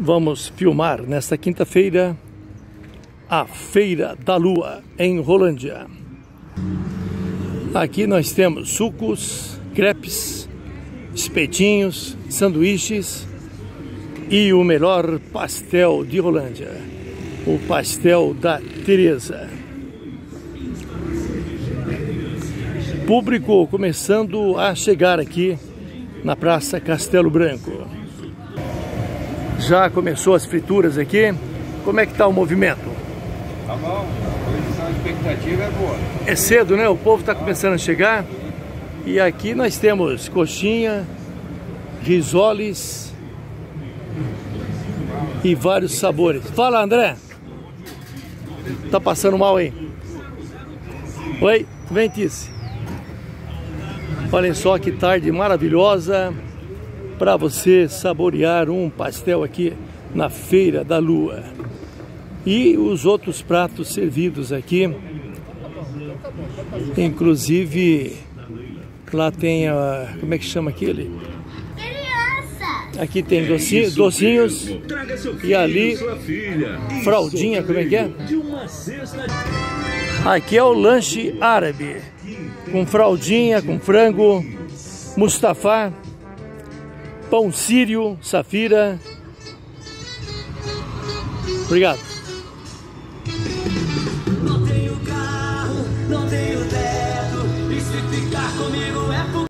Vamos filmar nesta quinta-feira a Feira da Lua em Rolândia. Aqui nós temos sucos, crepes, espetinhos, sanduíches e o melhor pastel de Rolândia, o pastel da Teresa. Público começando a chegar aqui na Praça Castelo Branco. Já começou as frituras aqui. Como é que está o movimento? Tá bom, a expectativa é boa. É cedo, né? O povo está começando a chegar. E aqui nós temos coxinha, risoles e vários sabores. Fala, André. Tá passando mal aí? Oi, vem, Tice. Olhem só que tarde maravilhosa para você saborear um pastel aqui na Feira da Lua. E os outros pratos servidos aqui, inclusive lá tem a. Como é que chama aquele? Aqui tem docinho, docinhos e ali fraldinha, como é que é? Aqui é o lanche árabe, com fraldinha, com frango, Mustafa pão sírio, safira. Obrigado. Não tenho carro, não tenho teto, e se ficar comigo é por